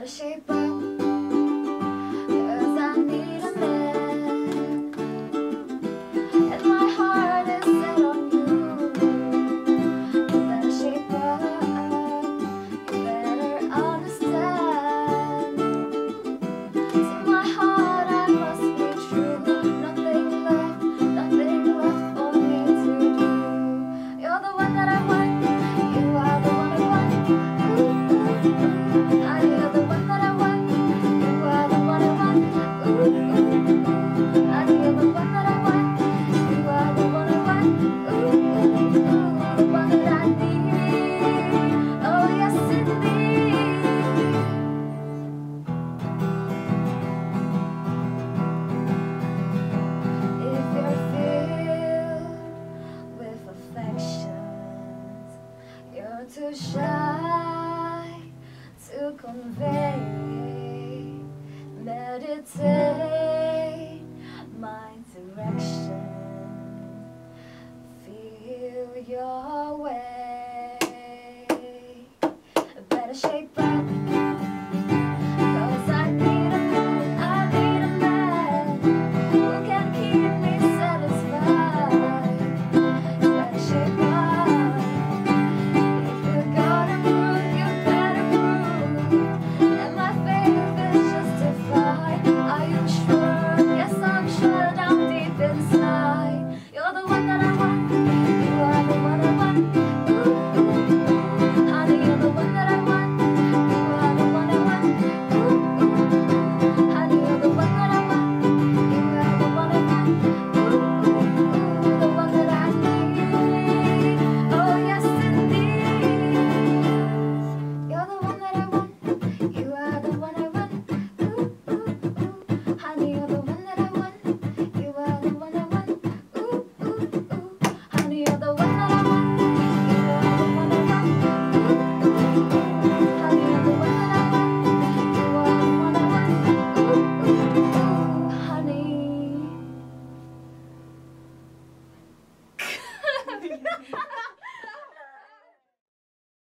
better shape up. too shy to convey. Meditate my direction. Feel your way.